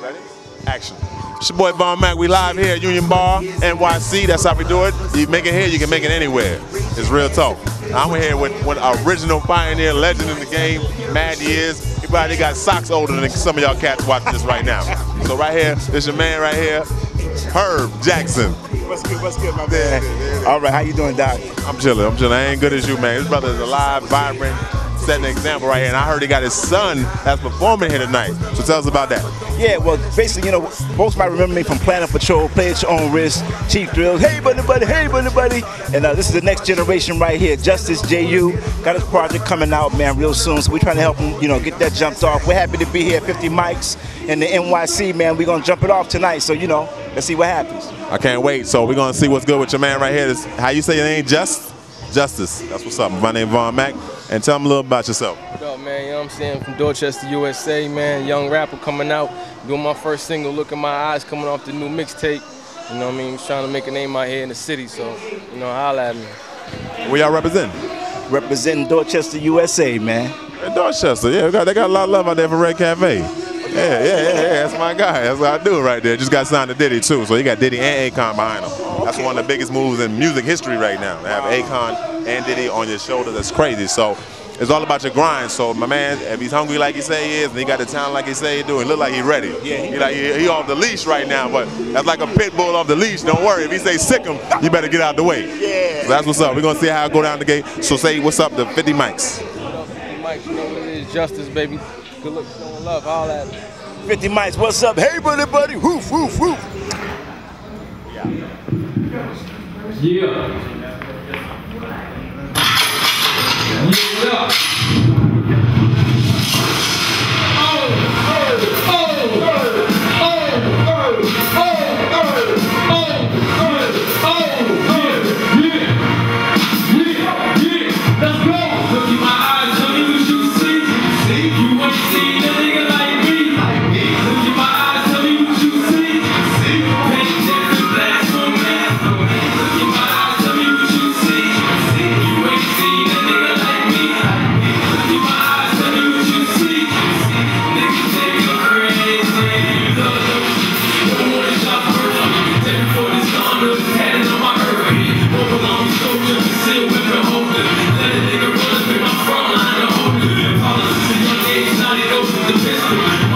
Ready? Action. It's your boy Von Mac. We live here at Union Bar, NYC. That's how we do it. You make it here, you can make it anywhere. It's real talk. I'm here with one original pioneer legend in the game, Mad Years. Probably got socks older than some of y'all cats watching this right now. So right here, this your man right here, Herb Jackson. What's good? What's good, my man? All right, how you doing, Doc? I'm chilling. I'm chilling. I ain't good as you, man. This brother is alive, vibrant, setting an example right here. And I heard he got his son that's performing here tonight. So tell us about that. Yeah, well, basically, you know, folks might remember me from Planet Patrol, Play at Your Own Risk, Cheap Thrills, Hey Buddy Buddy, Hey Buddy Buddy. And uh, this is the next generation right here. Justice JU got his project coming out, man, real soon. So we're trying to help him, you know, get that jumped off. We're happy to be here, 50 mics in the NYC, man. We're going to jump it off tonight. So, you know, let's see what happens. I can't wait. So we're gonna see what's good with your man right here. This, how you say your name? Just? Justice. That's what's up. My name Von Mack. And tell them a little about yourself. What up, man? You know what I'm saying? From Dorchester, USA, man. Young rapper coming out, doing my first single, Look in My Eyes, coming off the new mixtape. You know what I mean? Just trying to make a name out here in the city, so, you know, holla at me. Where y'all represent? Representing Dorchester, USA, man. In Dorchester, yeah, got, they got a lot of love out there for Red Cafe. Yeah, yeah, yeah, yeah, that's my guy. That's what I do right there. Just got signed to Diddy too, so he got Diddy and Akon behind him. That's one of the biggest moves in music history right now. To have Akon and Diddy on your shoulder, that's crazy. So it's all about your grind. So my man, if he's hungry like he say he is, and he got the talent like he say he do, and look like he ready. Yeah, he he, like he, he off the leash right now, but that's like a pit bull off the leash. Don't worry, if he say sick him, you better get out the way. Yeah. So that's what's up. We're gonna see how it go down the gate. So say what's up to 50 mics. 50 Mike? You know what it is? Justice, baby. Good luck, showing love. Holla at me. 50 mics, what's up? Hey Buddy Buddy, woof, woof, woof. Yeah. Yeah. Thank you.